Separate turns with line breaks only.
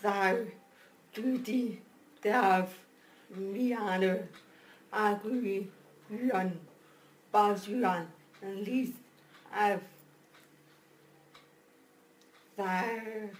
Sar, Judy, me honor, agree, Run, Bajuan, and Liz, F. thy